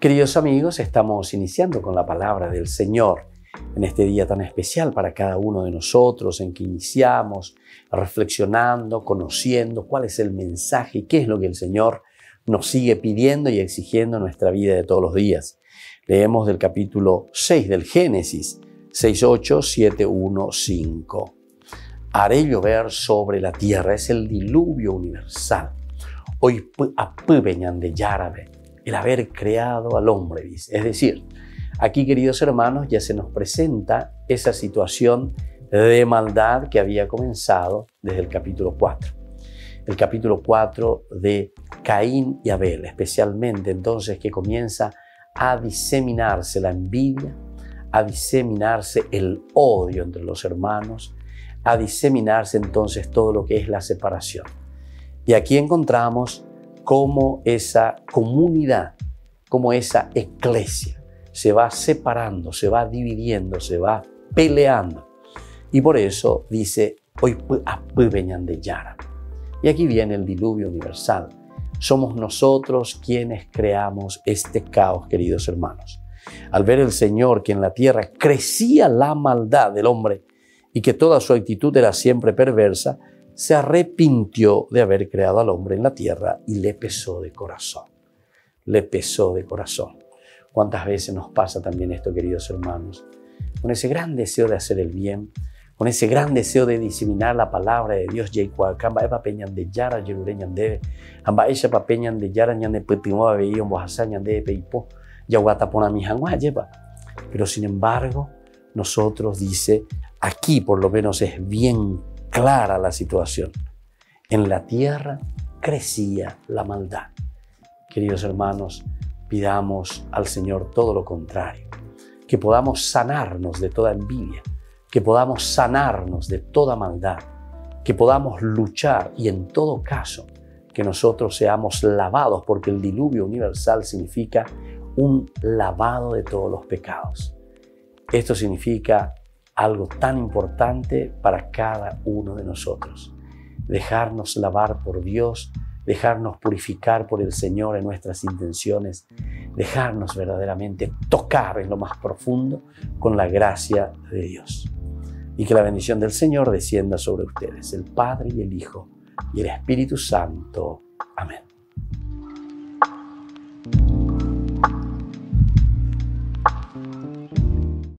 Queridos amigos, estamos iniciando con la palabra del Señor en este día tan especial para cada uno de nosotros, en que iniciamos reflexionando, conociendo cuál es el mensaje y qué es lo que el Señor nos sigue pidiendo y exigiendo en nuestra vida de todos los días. Leemos del capítulo 6 del Génesis, 6.8, 7.1, 5. Haré llover sobre la tierra, es el diluvio universal. Hoy apubeñan de Yarabe, el haber creado al hombre, dice. Es decir, aquí, queridos hermanos, ya se nos presenta esa situación de maldad que había comenzado desde el capítulo 4. El capítulo 4 de Caín y Abel, especialmente entonces que comienza a diseminarse la envidia, a diseminarse el odio entre los hermanos, a diseminarse entonces todo lo que es la separación. Y aquí encontramos cómo esa comunidad, cómo esa iglesia se va separando, se va dividiendo, se va peleando. Y por eso dice, hoy venían de Yara. Y aquí viene el diluvio universal. Somos nosotros quienes creamos este caos, queridos hermanos. Al ver el Señor que en la tierra crecía la maldad del hombre y que toda su actitud era siempre perversa, se arrepintió de haber creado al hombre en la tierra y le pesó de corazón. Le pesó de corazón. ¿Cuántas veces nos pasa también esto, queridos hermanos? Con ese gran deseo de hacer el bien, con ese gran deseo de diseminar la palabra de Dios. Pero sin embargo, nosotros dice, aquí por lo menos es bien clara la situación. En la tierra crecía la maldad. Queridos hermanos, pidamos al Señor todo lo contrario, que podamos sanarnos de toda envidia, que podamos sanarnos de toda maldad, que podamos luchar y en todo caso que nosotros seamos lavados, porque el diluvio universal significa un lavado de todos los pecados. Esto significa algo tan importante para cada uno de nosotros. Dejarnos lavar por Dios, dejarnos purificar por el Señor en nuestras intenciones, dejarnos verdaderamente tocar en lo más profundo con la gracia de Dios y que la bendición del Señor descienda sobre ustedes, el Padre y el Hijo y el Espíritu Santo. Amén.